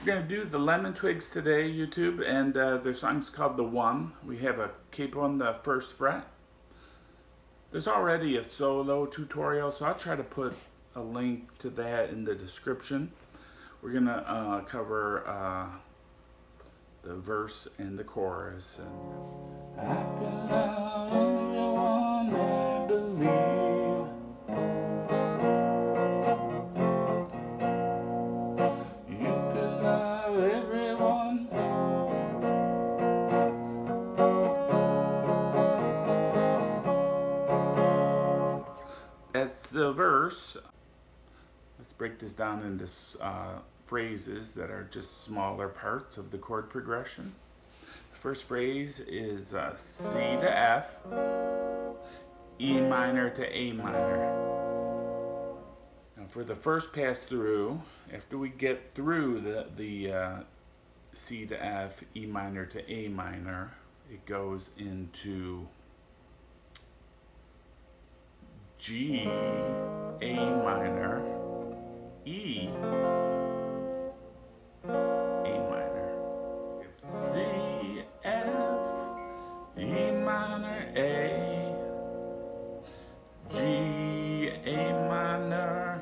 We're going to do the Lemon Twigs today, YouTube, and uh, their song's called The One. We have a capo on the first fret. There's already a solo tutorial, so I'll try to put a link to that in the description. We're going to uh, cover uh, the verse and the chorus. And the verse. Let's break this down into uh, phrases that are just smaller parts of the chord progression. The first phrase is uh, C to F, E minor to A minor. Now for the first pass through, after we get through the, the uh, C to F, E minor to A minor, it goes into G, A minor, E, A minor. C, F, E minor, A, G, A minor,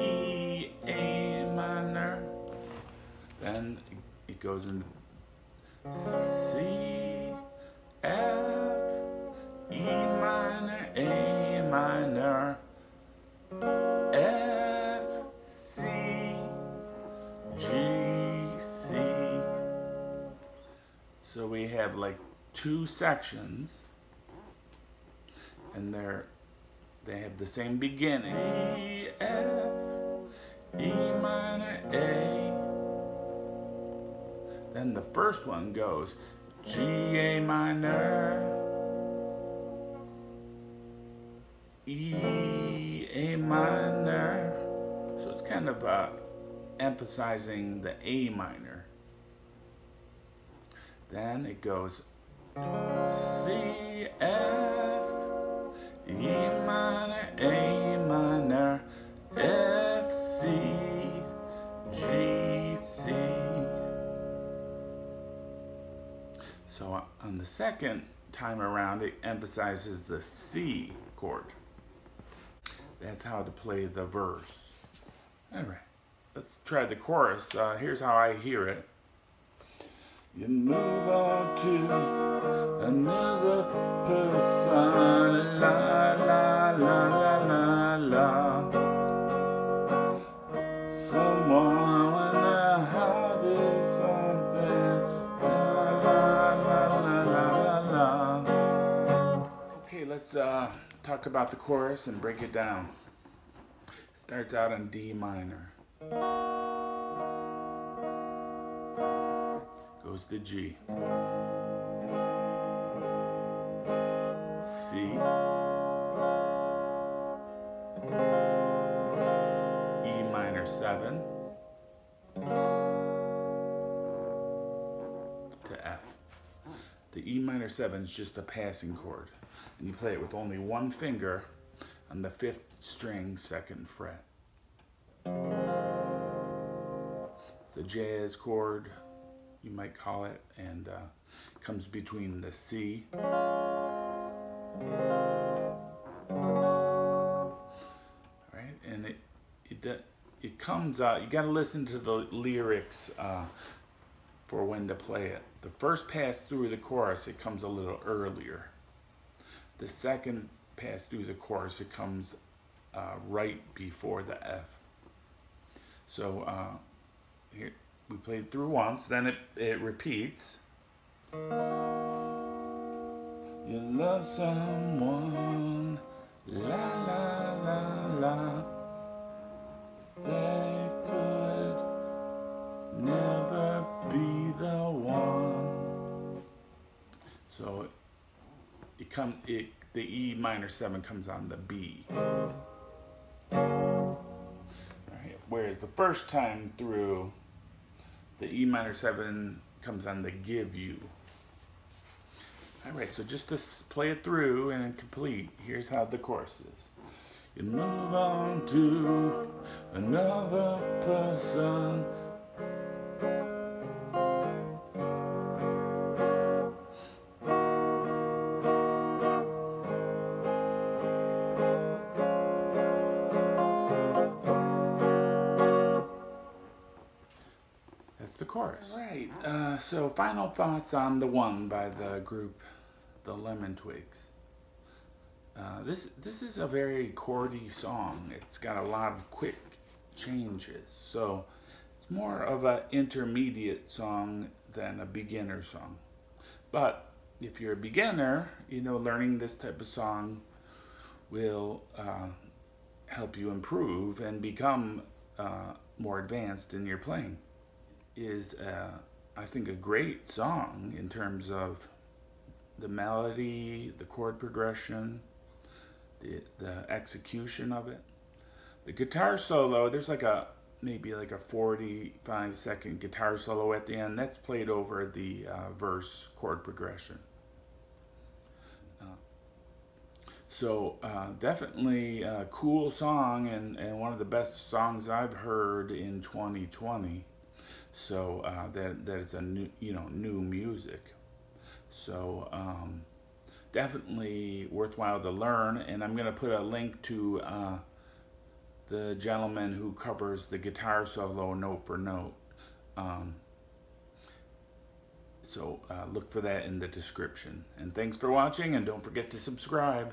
E, A minor. Then it goes in C, F, C, G, C. So we have like two sections and they're they have the same beginning. C, F, E minor, A. Then the first one goes G, A minor, A minor. So it's kind of uh, emphasizing the A minor. Then it goes C, F, E minor, A minor, F, C, G, C. So on the second time around, it emphasizes the C chord. That's how to play the verse. All right, let's try the chorus. Uh, here's how I hear it. You move on to another person, la la Okay, let's uh, talk about the chorus and break it down. Starts out in D minor. Goes to G. C. E minor 7. To F. The E minor 7 is just a passing chord. And you play it with only one finger on the fifth string, second fret. It's a jazz chord, you might call it, and uh, comes between the C right, and it comes out. You got to listen to the lyrics uh, for when to play it. The first pass through the chorus, it comes a little earlier. The second pass through the chorus, it comes uh, right before the F. So uh, here we played through once, then it, it repeats. You love someone, la la la la. So it come it the E minor seven comes on the B. Right. Whereas the first time through, the E minor seven comes on the give you. All right, so just to play it through and complete, here's how the chorus is. You move on to another person the chorus. All right. Uh, so final thoughts on the one by the group, the Lemon Twigs. Uh, this this is a very chordy song. It's got a lot of quick changes, so it's more of an intermediate song than a beginner song. But if you're a beginner, you know, learning this type of song will uh, help you improve and become uh, more advanced in your playing. Is uh, I think a great song in terms of the melody, the chord progression, the the execution of it. The guitar solo, there's like a maybe like a 45 second guitar solo at the end. That's played over the uh, verse chord progression. Uh, so uh, definitely a cool song and, and one of the best songs I've heard in 2020. So uh, that that is a new you know new music. So um, definitely worthwhile to learn. And I'm to put a link to uh, the gentleman who covers the guitar solo note for note. Um, so uh, look for that in the description. And thanks for watching, and don't forget to subscribe.